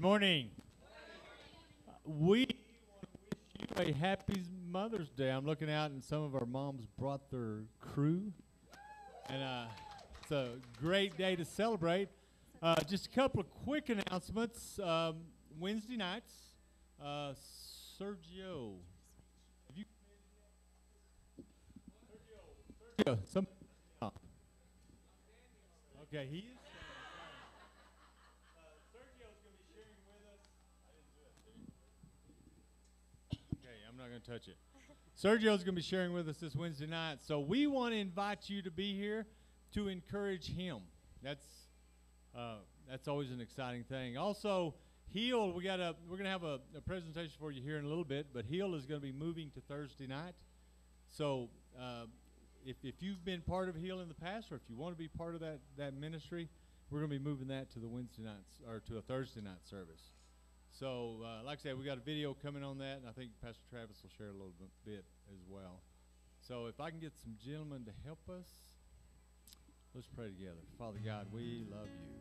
Good morning. We want to wish you a happy Mother's Day. I'm looking out, and some of our moms brought their crew, and uh, it's a great day to celebrate. Uh, just a couple of quick announcements. Um, Wednesday nights, uh, Sergio. Have you? Sergio. Sergio. Some. Okay, he is. Touch it. Sergio's going to be sharing with us this Wednesday night. So we want to invite you to be here to encourage him. That's uh, that's always an exciting thing. Also, Heal, we got a we're going to have a, a presentation for you here in a little bit, but Heal is going to be moving to Thursday night. So uh, if if you've been part of Heal in the past, or if you want to be part of that that ministry, we're going to be moving that to the Wednesday nights or to a Thursday night service. So, uh, like I said, we got a video coming on that, and I think Pastor Travis will share a little bit, as well. So, if I can get some gentlemen to help us, let's pray together. Father God, we love you.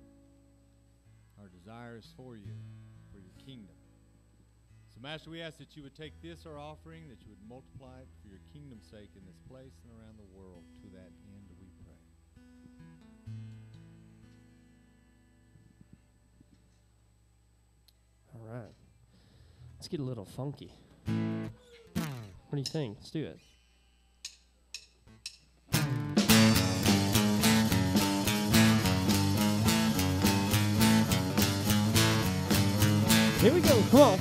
Our desire is for you, for your kingdom. So, Master, we ask that you would take this, our offering, that you would multiply it for your kingdom's sake in this place and around the world. To that end, Let's get a little funky. What do you think? Let's do it. Here we go. Come on.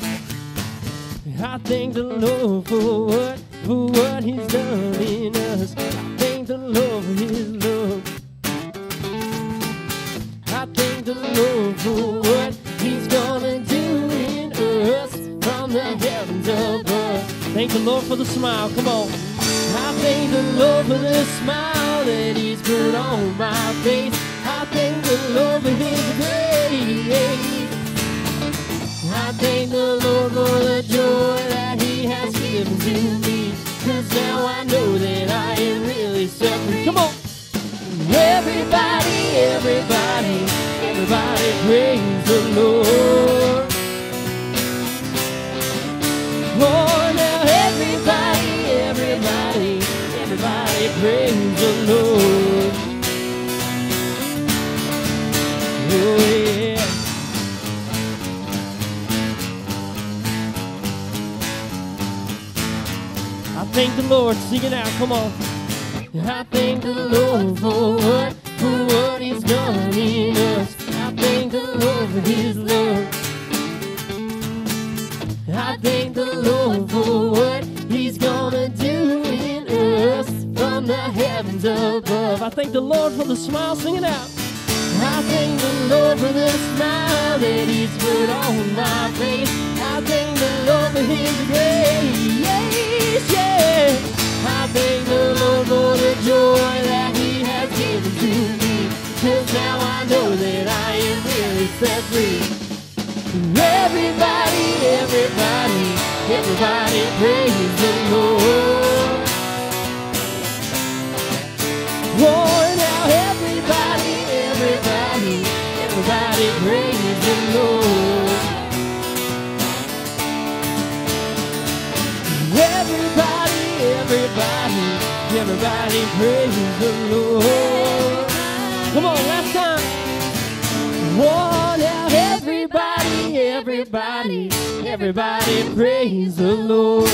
I thank the Lord for what, for what He's done in us. I thank the Lord Thank the Lord for the smile. Come on. I thank the Lord for the smile that He's put on my face. I thank the Lord for His grace. I thank the Lord for the joy that He has given to me. Cause now I know that I am really suffering. Come on. Everybody, everybody, everybody praise yeah. I thank the Lord. Sing it out. Come on. I thank the Lord for what, for what He's done in us. I thank the Lord for His love. I thank the Lord for what He's gonna do in us from the heavens above. I thank the Lord for the smile. Sing it out. For the smile that He's put on my face. I thank the Lord for His grace. Yeah. I thank the Lord for the joy that He has given to me. Cause now I know that I am really set free. Everybody, everybody, everybody praise everybody praise the Lord. Come on, last time. Oh, now everybody, everybody, everybody praise the Lord.